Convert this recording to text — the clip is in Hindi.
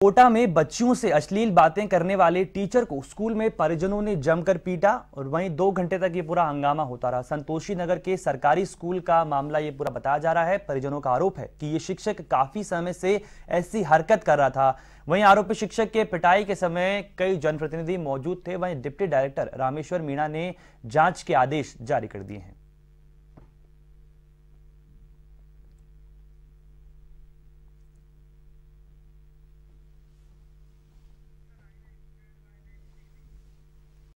कोटा में बच्चियों से अश्लील बातें करने वाले टीचर को स्कूल में परिजनों ने जमकर पीटा और वहीं दो घंटे तक ये पूरा हंगामा होता रहा। संतोषी नगर के सरकारी स्कूल का मामला ये पूरा बताया जा रहा है। परिजनों का आरोप है कि ये शिक्षक काफ़ी समय से ऐसी हरकत कर रहा था। वहीं आरोपी शिक्षक के पिटाई के समय कई जनप्रतिनिधि मौजूद थे। वहीं डिप्टी डायरेक्टर रामेश्वर मीणा ने जाँच के आदेश जारी कर दिए हैं।